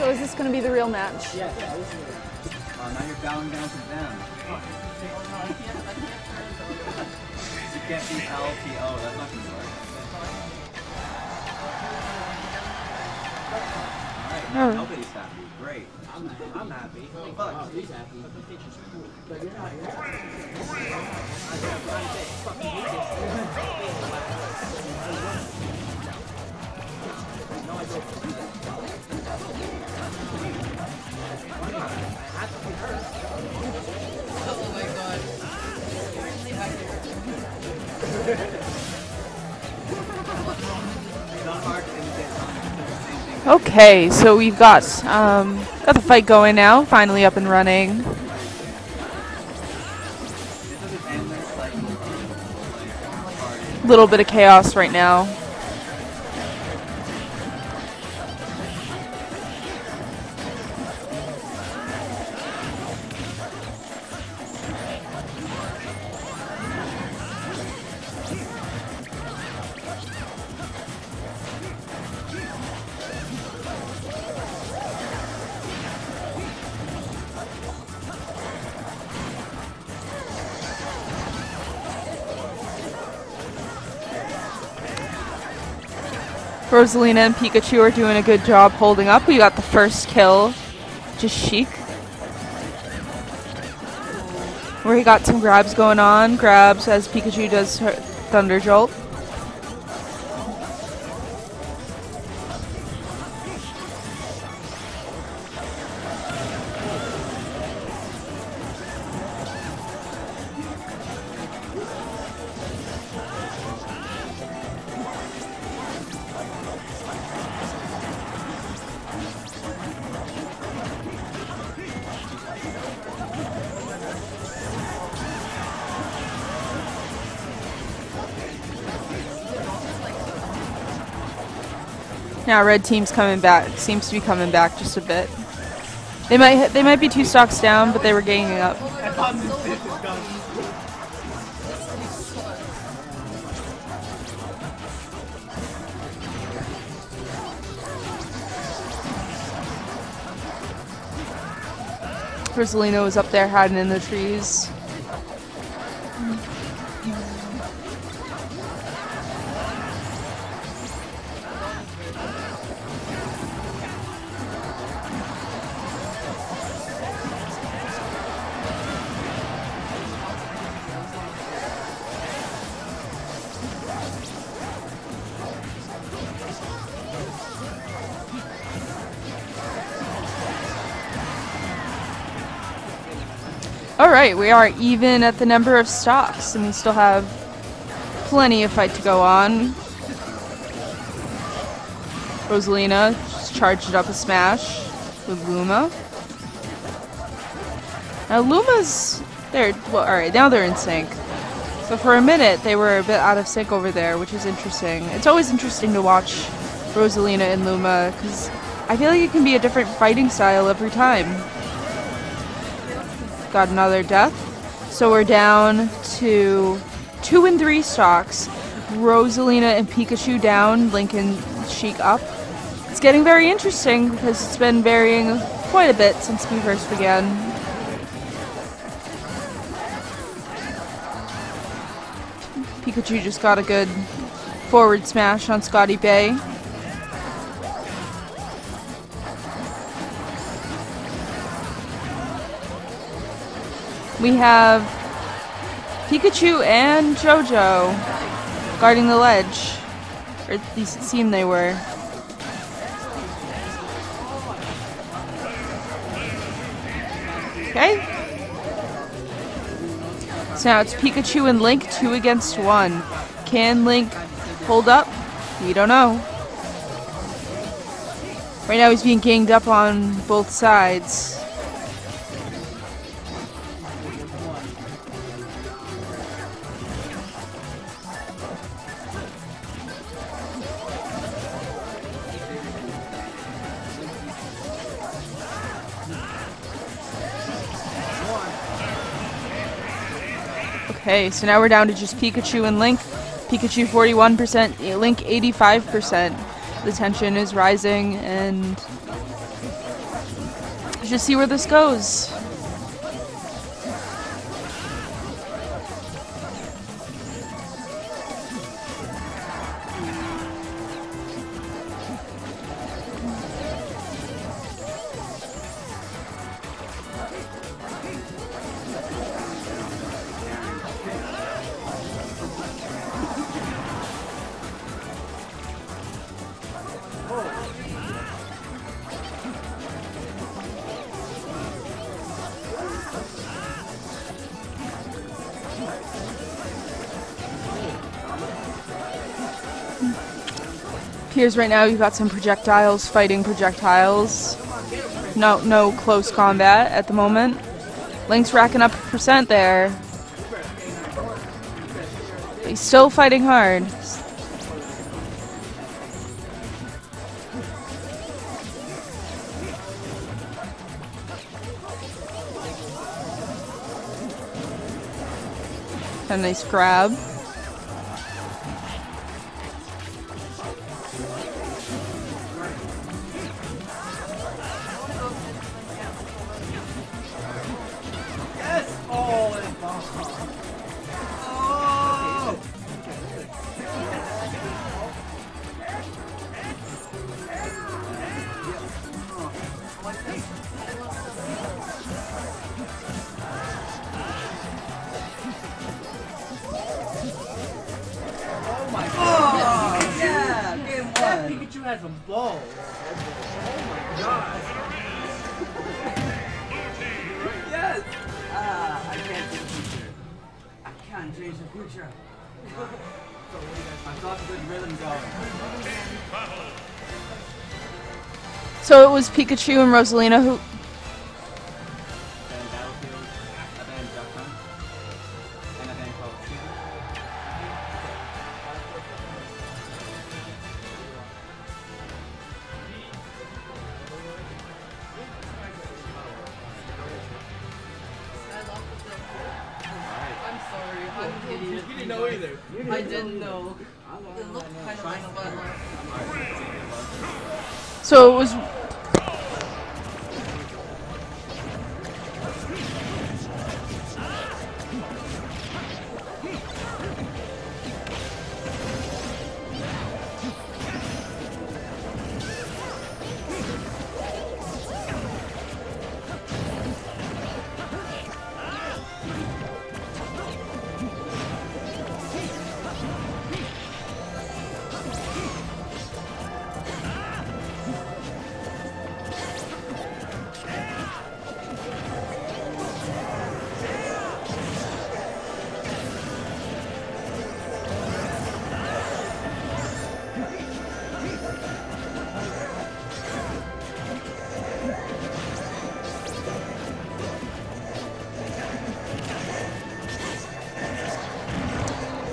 So is this going to be the real match? Yeah. Oh, now you're bowing down to them. you can't be LPO. That's not gonna work. Alright, Alright. nobody's happy. Great. I'm, I'm happy. Fuck. Oh, he's happy. Okay, so we've got um, got the fight going now, finally up and running. Little bit of chaos right now. Rosalina and Pikachu are doing a good job holding up. We got the first kill, just Sheik. Where he got some grabs going on. Grabs as Pikachu does her Thunder Jolt. Now red team's coming back. Seems to be coming back just a bit. They might they might be two stocks down, but they were gaining up. Rosalina was up there hiding in the trees. Alright, we are even at the number of stocks, and we still have plenty of fight to go on. Rosalina just charged up a smash with Luma. Now Luma's they're well alright, now they're in sync. So for a minute they were a bit out of sync over there, which is interesting. It's always interesting to watch Rosalina and Luma because I feel like it can be a different fighting style every time. Got another death. So we're down to two and three stocks. Rosalina and Pikachu down, and Sheik up. It's getting very interesting because it's been varying quite a bit since we first began. Pikachu just got a good forward smash on Scotty Bay. We have Pikachu and Jojo guarding the ledge. Or at least it seemed they were. Okay. So now it's Pikachu and Link, two against one. Can Link hold up? We don't know. Right now he's being ganged up on both sides. Okay, so now we're down to just Pikachu and Link. Pikachu 41%, Link 85%. The tension is rising, and Just see where this goes. Here's right now, you've got some projectiles fighting projectiles. No, no close combat at the moment. Link's racking up percent there. But he's still fighting hard. A nice grab. Has a ball. Oh my god! yes! Ah, I can't change the future. I can't change the future. Good rhythm going. So it was Pikachu and Rosalina who. Either. I didn't know. It looked kind of like fun. So it was.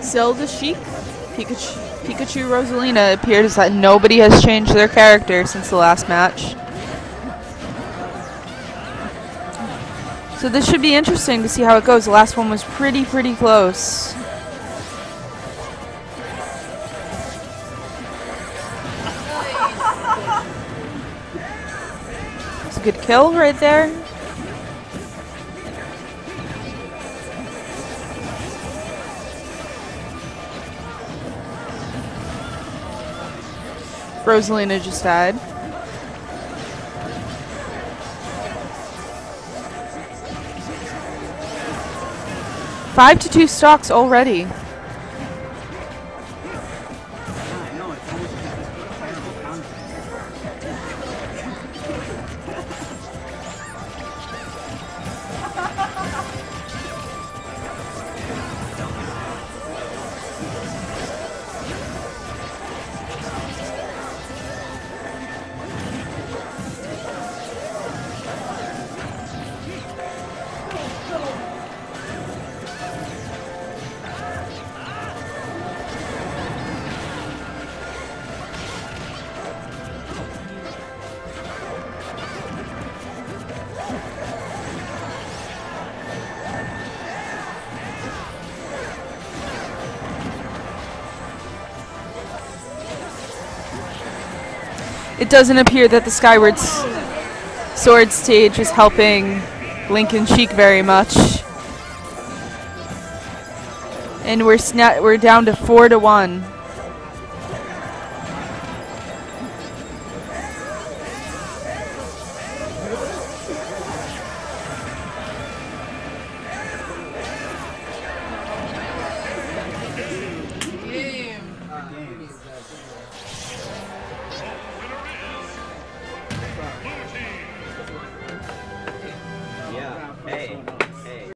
Zelda Sheik, Pikachu, Pikachu Rosalina. Appears that nobody has changed their character since the last match. So this should be interesting to see how it goes. The last one was pretty, pretty close. It's a good kill right there. Rosalina just died. Five to two stocks already. it doesn't appear that the Skyward Sword stage is helping Link and Sheik very much. And we're, we're down to 4 to 1.